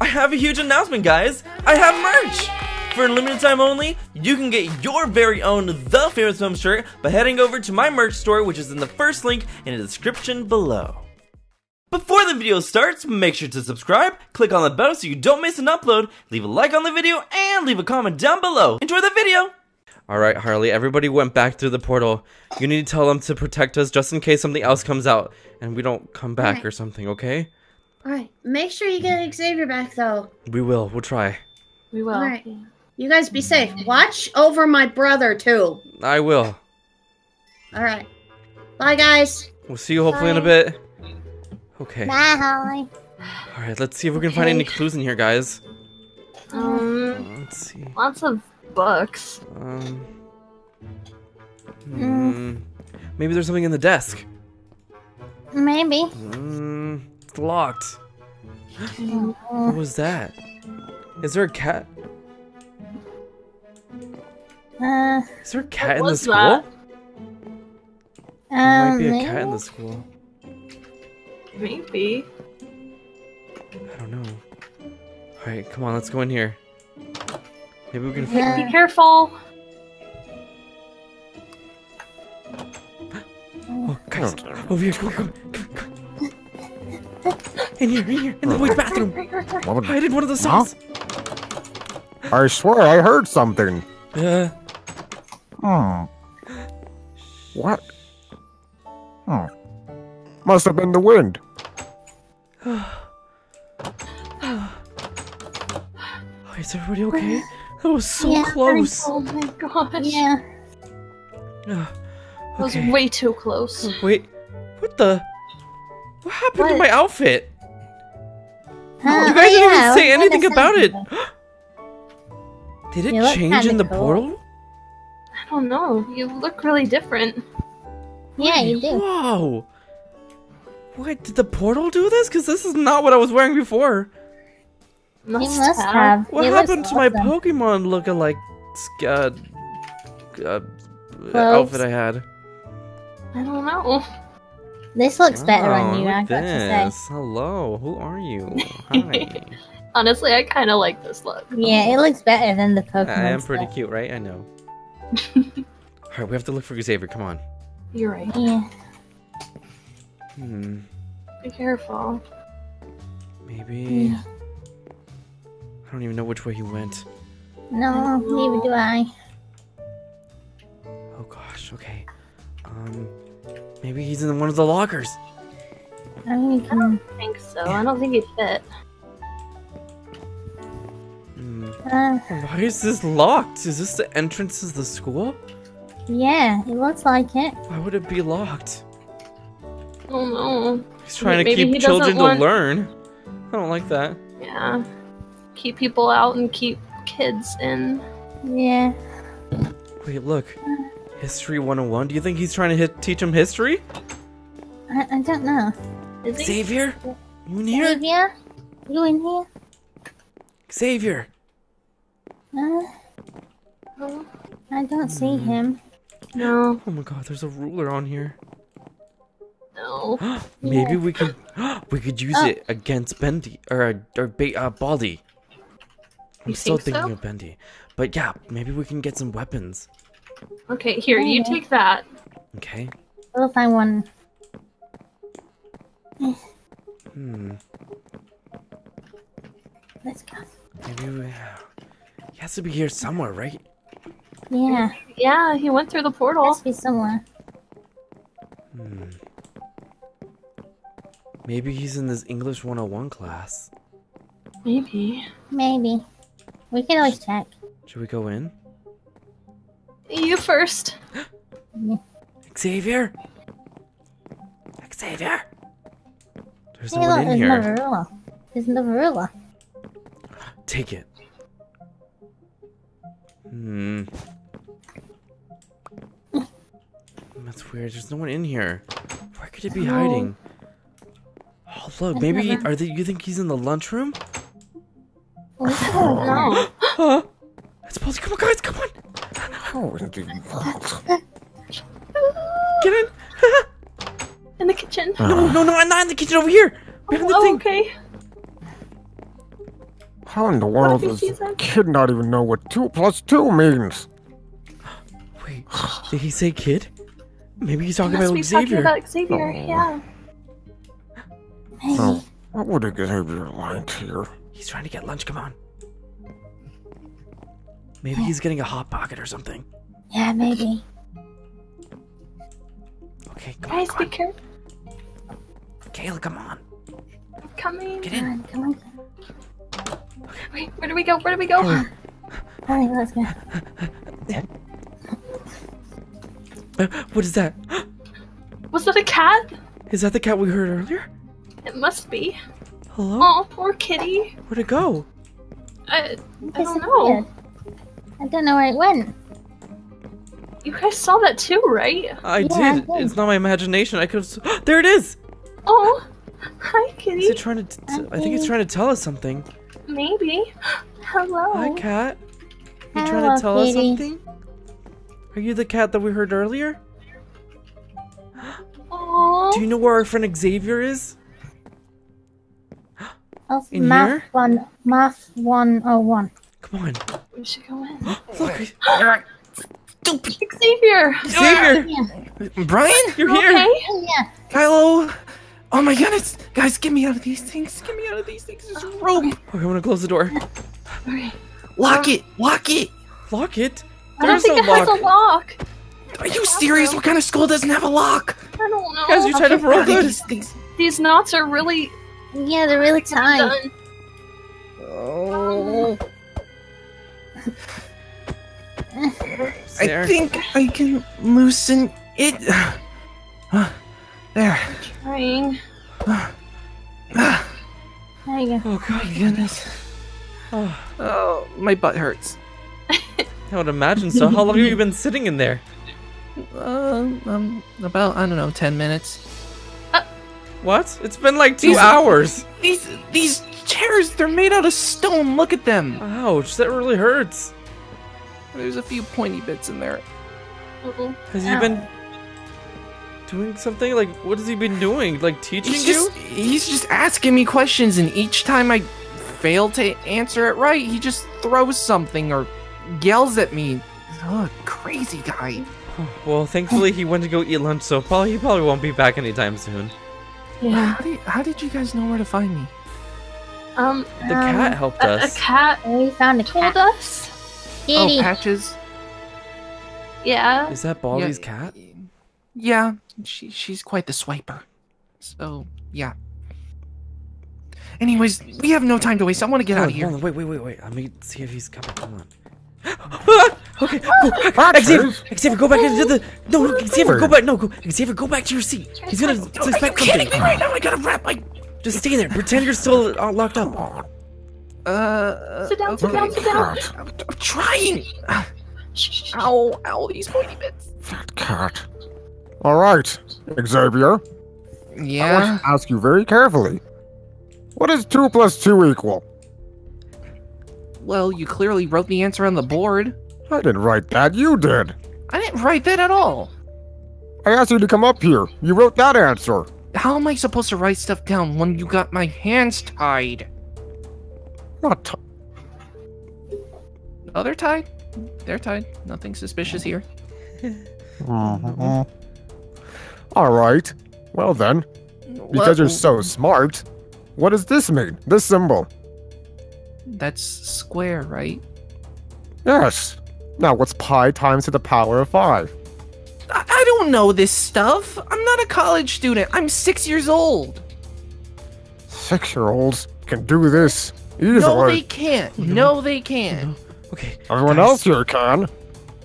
I have a huge announcement, guys! I have merch! For a limited time only, you can get your very own The Famous Film shirt by heading over to my merch store, which is in the first link in the description below. Before the video starts, make sure to subscribe, click on the bell so you don't miss an upload, leave a like on the video, and leave a comment down below. Enjoy the video! Alright, Harley, everybody went back through the portal. You need to tell them to protect us just in case something else comes out and we don't come back Alright. or something, okay? Alright, make sure you get Xavier back though. We will, we'll try. We will. Alright. You guys be safe. Watch over my brother too. I will. Alright. Bye guys. We'll see you hopefully in a bit. Okay. Bye, Holly. Alright, let's see if we can find any clues in here, guys. Uh, Um, let's see. lots of books. Um. Hmm. Maybe there's something in the desk. Maybe. Hmm. It's locked. What Uh, was that? Is there a cat? uh, Is there a cat in the school? that? There might um, be a maybe? cat in the school. Maybe. I don't know. Alright, come on, let's go in here. Maybe we can. Yeah. Be careful. Oh, guys, over here, come on, come on, In here, in here, in the boys' bathroom. What would- Hide in one of the Huh? I swear I heard something. Uh, Hmm. What? Hmm. Must have been the wind. is everybody okay? That was so Yeah, close. Oh my gosh. Yeah. Ah, That was way too close. Wait, what the? What happened to my outfit? Uh, you oh, guys didn't yeah, even say anything about it. Did it You change in the cool. portal? I don't know. You look really different. Yeah, you do. Whoa! What did the portal do this? Because this is not what I was wearing before. You Must, must have. have. What You happened look to my. Pokemon lookalike sk- uh, uh, Clothes? outfit I had? I don't know. This looks better Wow, on you, look I at got to say. Hello, who are you? Hi. Honestly, I kind of like this look. Yeah, it looks better than the Pokemon. I am pretty stuff. cute, right? I know. Alright, we have to look for Xavier. Come on. You're right. Yeah. Hmm. Be careful. Maybe. I don't even know which way he went. No, neither do I. Oh gosh. Okay. Um. Maybe he's in one of the lockers. I don't think so. I don't think it fit. Hmm. uh, Why is this locked? Is this the entrance to the school? yeah, it looks like it. Why would it be locked? Oh no. He's trying to Maybe he keep doesn't children want- to learn. I don't like that. Yeah. Keep people out and keep kids in. Yeah. Wait, look. History 101. Do you think he's trying to hit, teach him history? I, I don't know. Is he? Xavier? You in here? Xavier? You in here? Xavier! Uh, Oh, I don't see Hmm. him. no. Oh my god, there's a ruler on here. No. Maybe we could we could use Oh. it against Bendy or uh, or ba- uh, Baldi. I'm You still think thinking so? of Bendy, but yeah, maybe we can get some weapons. Okay, here, you Okay. take that. Okay. We'll find one. Hmm. Let's go. Maybe we. He has to be here somewhere, right? Yeah, Yeah, he went through the portal. must be somewhere. Hmm. Maybe he's in this English 101 class. Maybe. Maybe. We can always check. Should we go in? You first. Xavier! Xavier! There's Hey, no one in there's here. another ruler. There's another ruler. Take it. Hmm. That's weird. There's no one in here. Where could it be hiding? Oh, look. Maybe he, are they? You think he's in the lunchroom? Oh, No. Huh? It's Baldi. Come on, guys. Come on. Oh, indeed. Get in. In the kitchen. no, no, no. I'm not in the kitchen. Over here. Behind the Oh, thing. okay. How in the world does she's a a- kid not even know what two plus two means? Wait, did he say kid? Maybe he's talking must about be talking Xavier. about Xavier. Oh. Yeah. Maybe. Oh, what would Xavier like here? He's trying to get lunch. Come on. Maybe he's getting a hot pocket or something. Yeah, maybe. Okay, come on, Guys, be careful. Kayla, come on. I'm coming. Get Come in. on, come on. Wait, where do we go? Where do we go? Hurry, let's go. What is that? Was that a cat? Is that the cat we heard earlier? It must be. Hello? Oh, poor kitty. Where'd it go? I, I don't know. Disappeared. I don't know where it went. You guys saw that too, right? I Yeah, did. I did. It's not my imagination. I could have. There it is. Oh, hi, kitty. Is kitty. it trying to? T- I think it's trying to tell us something. Maybe. Hello. Hi, cat. You trying to tell us something? Are you the cat that we heard earlier? Aw. Do you know where our friend Xavier is? Oh, In math here? one, math one oh one. Come on. We should go in. Look, Xavier. Xavier, Yeah, Brian? you're you here. Okay. oh, yeah. Kylo? Oh my goodness! Guys, get me out of these things! Get me out of these things! There's a rope! Okay, I'm gonna close the door. Okay. Lock it! Lock it! Lock it. I don't There's think no it has lock. a lock. Are you serious? What kind of school doesn't have a lock? I don't know. Guys, you tied up real How did good. these things? These knots are really Yeah, they're really tight. done. Oh. There. I think I can loosen it. There. Trying. There you go. Oh god. My goodness. Oh, Oh, my butt hurts. I would imagine so. How long have you been sitting in there? Uh, um, about I don't know, ten minutes. What? It's been like two These- hours. These these chairs, they're made out of stone. Look at them. Ouch, that really hurts. There's a few pointy bits in there. Uh-oh. Has he been doing something? Like, what has he been doing? Like teaching He's you? just he's just asking me questions, and each time I fail to answer it right, he just throws something or yells at me. Oh, crazy guy. Well, thankfully he went to go eat lunch, so probably he probably won't be back anytime soon. Yeah. How, do you, how did you guys know where to find me? Um, The Um, cat helped a, a us. cat We found a told cat. us. Kitty. Oh, patches. Yeah. Is that Baldi's cat? Yeah, she she's quite the swiper. So yeah. Anyways, we have no time to waste. I want to get Hold out of here. hold on, wait, wait, wait, wait. Let me see if he's coming. Come on. Okay, go. Patches? Xavier, Xavier, go back into the. No, no, Xavier, go back. No, go. Xavier, go back to your seat. He's gonna Oh, are you suspect kidding something. me right now? I gotta wrap my. Just stay there. Pretend you're still uh, locked up. Uh. Sit down, sit down, sit down. I'm, I'm trying. Ow, ow, these pointy bits. That cat. All right, Xavier. Yeah. I want to ask you very carefully. What is two plus two equal? Well, you clearly wrote the answer on the board. I didn't write that. You did. I didn't write that at all. I asked you to come up here. You wrote that answer. How am I supposed to write stuff down when you got my hands tied? Not. Oh, they're tied. They're tied. Nothing suspicious here. Mhm. All right. Well then, because you're so smart, what does this mean? This symbol? That's square, right? Yes. Now what's pi times to the power of five? I, I don't know this stuff. I'm not a college student. I'm six years old. Six-year-olds can do this easily. No, they can't. Oh, no. No, they can't. Okay. Everyone guys. else here can.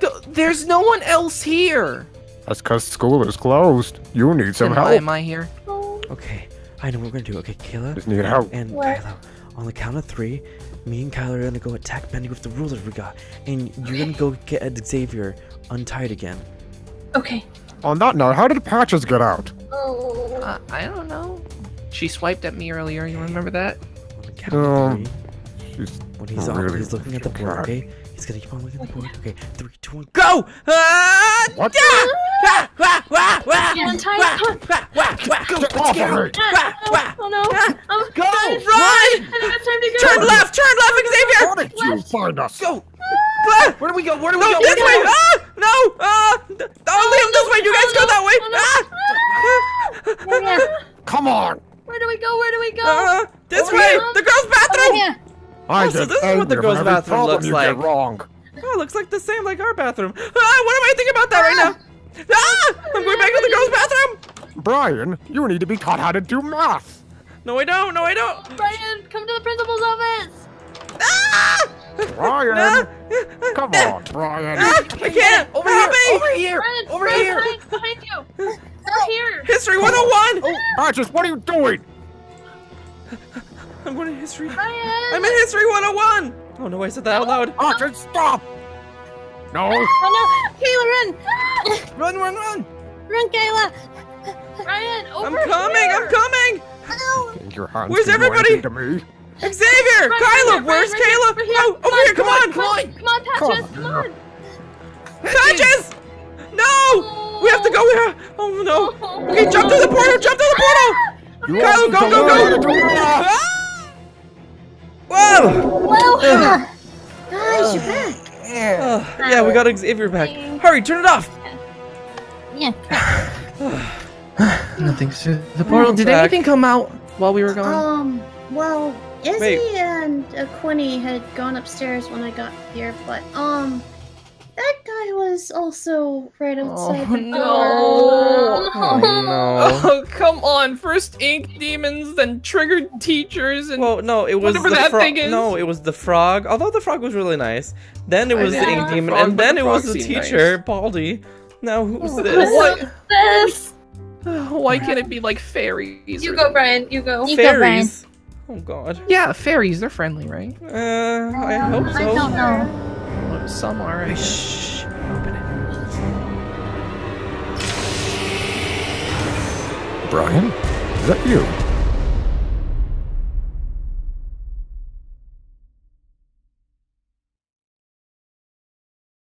Th- There's no one else here. That's because school is closed. You need some Then why am I here? Okay. I know what we're gonna do. Okay, Kayla Just need help. and What? Kylo. On the count of three, me and Kylo are gonna go attack Bendy with the ruler we got, and you're gonna go get Xavier untied again. Okay. On that note, how did Patches get out? Oh. Uh, I don't know. She swiped at me earlier. You remember that? On Um. She's When he's on, really he's looking at the board. God. Okay, he's gonna keep on looking at the board. Okay, three, two, one, go! Ah! What? Ah! Get. Oh no! Ah. Oh, Go! guys, Run! I think it's time to go. Turn left, turn left, Xavier! How did you find us? Go! Ah! Where do we go? Where do we No, go? this Where way! do we go? Ah! No! Ah! Oh, leave him this way! You guys go that way! Yeah, yeah. Come on! Where do we go? Where do we go? Ah! Uh, this Over way! here. The girls' Over bathroom! here. I Oh, so this is what the girls' bathroom looks you like. Wrong. Oh, it looks like the same like our bathroom. Ah! What am I thinking about that right now? Ah! I'm going back to the girls' bathroom! Brian, you need to be taught how to do math. No, I don't. No, I don't. Brian, come to the principal's office. Ah! Brian, Ah! come on, Brian. Ah! I can't! Over Help here! me! Over here! Brian, Over Brian, here! Behind, behind you. Over here. History 101! Archers, what are you doing? I'm going to history. Brian. I'm in history 101! Oh no, I said that out loud. Archers, stop! No! Oh no! Kayla, run! Run, run, run! Run, Kayla! Brian, over I'm coming! here. I'm coming! Keep Your hands Where's to your everybody? auntie To me. Xavier! Right, Kyla! right, Where's right, Kayla? right here, Oh, come over here! Come on! Come on! Come on, Patches. Come Come on. on. Patches! No! We have to go here! Oh no! Okay, jump through the portal! Jump through the portal! You Kyla, want go, go, learn how to go! Ah! Whoa! Well, Guys, you're back. Oh, yeah, we got Xavier back. Hurry, turn it off! yeah. Nothing's through the portal. Did Back. anything come out while we were gone? Um, well, Izzy Wait. and uh, Quinny had gone upstairs when I got here, but um, that guy was also right outside Oh, the no. door. Oh no. Oh, come on. First ink demons, then triggered teachers, and Well, no, it was Whatever the that frog. thing is. No, it was the frog. Although the frog was really nice. Then it I was the ink like the demon, frog, and then the it was the seemed teacher, Baldi. Now who's Oh, this? What? This. Why can't it be like fairies? You or- go, Brian. You go. You go, Fairies. Oh God. Yeah, fairies. They're friendly, right? Uh, I hope so. I don't know. Some are. I Brian, is that you?